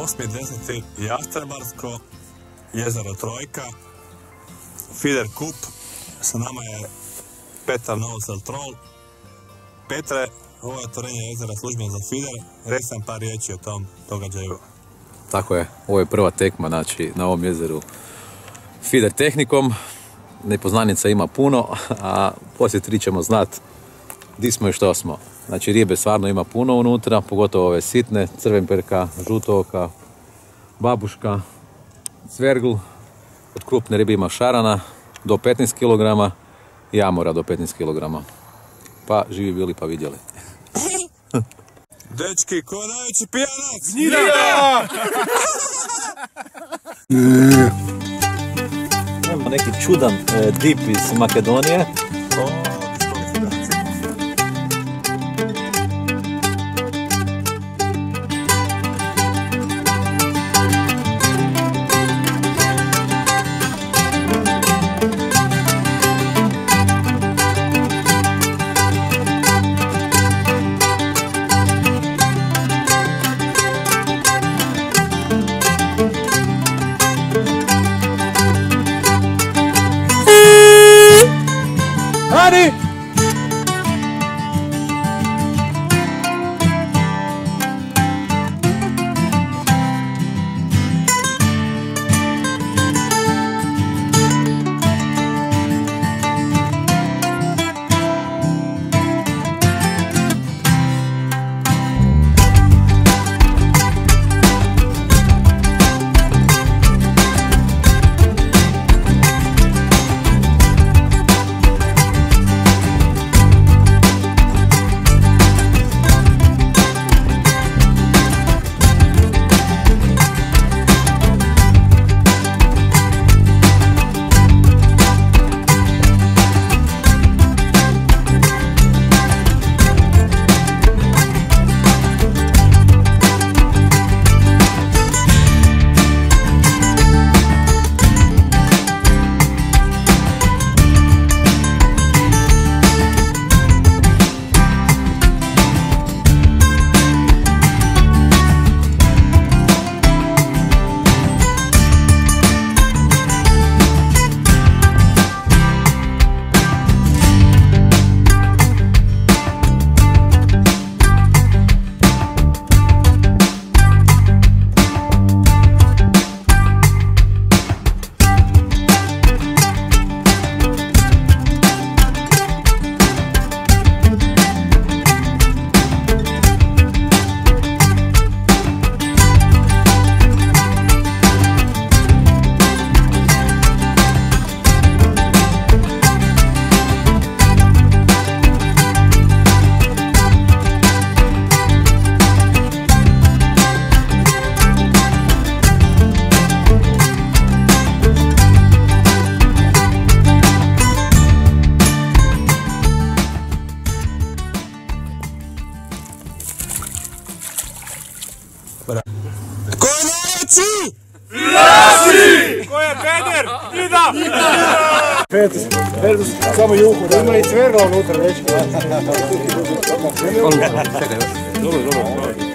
10. Jastrebarsko, jezero Trojka, Fider Kup, sa nama je Petar Novosel Troll. Petre, ovo je otvorenje jezera službeno za Fider, reci sam par riječi o tom događaju. Tako je, ovo je prva tekma znači, na ovom jezeru Fider tehnikom. Nepoznanica ima puno, a poslije tri ćemo znat di smo i što smo. Znači ribe stvarno ima puno unutra, pogotovo ove sitne, crvenperka, žutoka, babuška, cvergl, od krupne ribe ima šarana do 15 kg i amora do 15 kg. Pa živi bili pa vidjeli. Dečki, ko najveći pijanac? Imamo neki čudan e, dip iz Makedonije. everybody. Hadi! Ko je najveći? Samo juhu, da ima i cvergla unutra već. Još. Dobro, dobro.